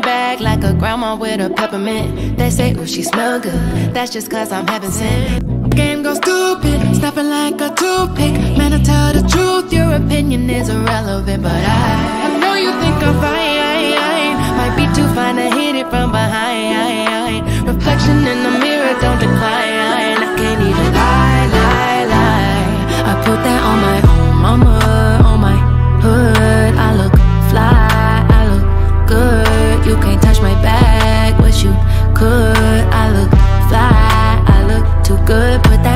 bag like a grandma with a peppermint. They say, oh, she smell good. That's just cause I'm heaven sent. Game goes stupid, snapping like a toothpick. Man, I tell the truth, your opinion is irrelevant. But I, I know you think I'm fine. Might be too fine to hit it from behind. Reflection in the mirror, don't decline. good, but that